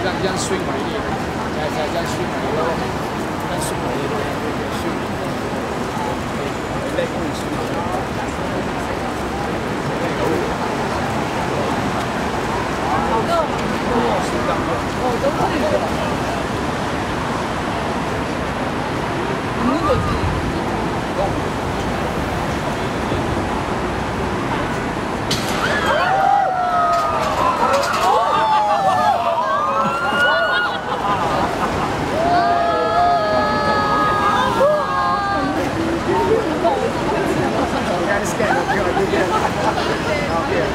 这样这样睡满意，再再再睡满意。got a schedule. You're going to do this. Out here.